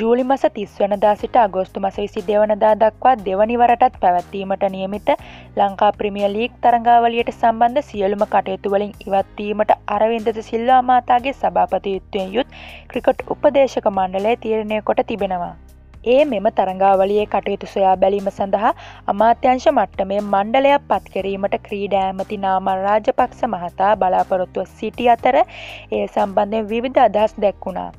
ජූලි මස තිස්වනදා සිට අගෝස්තු මස විසි දෙවනදා දක්වා දෙවනිවරටත් පැවැත්වීමට නියමිත ලංකා ප්‍රමිය ලීක් තරඟාවලියට සම්බන්ධ සියලුම කටයුතුවලින් ඉවත්වීමට අරවින්දත සිල්වා මාතාගේ සභාපතියුත්වයෙන් යුත් ක්‍රිකට් උපදේශක මණ්ඩලය තීරණය කොට තිබෙනවා. ඒ මෙම තරංගාවලියේ කටයුතු සොයා බැලීම සඳහා අමාත්‍යංශ මට්ටමේ මණ්ඩලයක් පත් කිරීමට ක්‍රීඩා ඇමති නාමල් රාජපක්ෂ මහතා බලාපොරොත්තුව සිටි අතර ඒ සම්බන්ධයෙන් විවිධ අදහස් දැක්වුණා.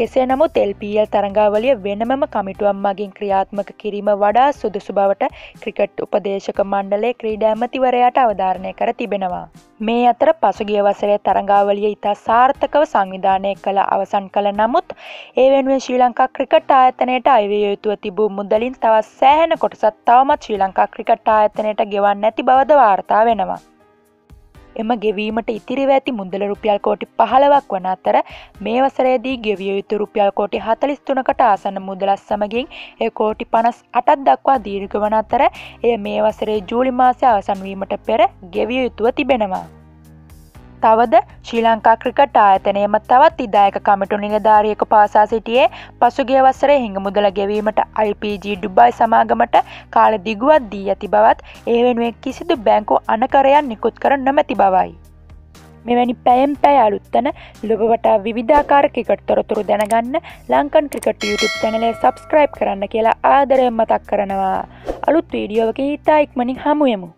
කෙසේ නමුත් එල්පල් තරඟාවලිය වෙනමම කමිටුවම් මගින් ක්‍රියාත්මක කිරීම වඩා සුදුසු බවට ක්‍රිකට් උපදේශක මණ්ඩලේ ක්‍රීඩෑමතිවරයට අවධාරණය කර තිබෙනවා. මේ අතර පසුගිය වසරේ තරඟාවලිය ඉතා සාර්ථකව සංවිධානය කළ අවසන් කළ නමුත් ඒ වෙනුවෙන් ශ්‍රී ලංකා ක්‍රිකට් ආයතනයට අයවිය යුතුව තිබූ මුදලින් තවත් සෑහෙන කොටසත් තවමත් ශ්‍රී ලංකා ක්‍රිකට් ආයතනයට ගෙවන්න නැති බවද වාර්තා වෙනවා. එම ගෙවීමට ඉතිරිව ඇති මුදල රුපියල් කෝටි පහලවක් වන අතර මේ වසරේදී ගෙවිය යුතු රුපියල් කෝටි හතලිස්තුනකට ආසන්න මුදලස් සමගින් ඒ කෝටි පනස් අටත් දක්වා දීර්ග වන අතර එය මේ වසරේ ජූලි මාසය අවසන්වීමට පෙර ගෙවිය යුතුව තිබෙනවා. තවද ශ්‍රී ලංකා ක්‍රිකට් ආයතනයම තවත් ඉදායක කමිටු නිලධාරියක පාසා සිටියේ පසුගිය වසරේ හිඟ මුදල ගෙවීමට IPG ඩුබයි සමාගමට කාල දිගුවත් දී ඇති බවත් ඒ වෙනුවෙන් කිසිදු බැංකු අනකරයන් නිකුත් කර නොමැති බවයි. මෙවැනි පැයම් පැය අලුත්තන ලොබවටා විධාකාර ක්‍රිකට් තොරතුරු දැනගන්න ලංකන් ක්‍රිකට YouTube චැනලේ සබස්ක්‍රයිබ් කරන්න කියලා ආදරයෙන් මතක් කරනවා. අලුත් වීඩියෝවක හිතා ඉක්මනින් හමුයමු.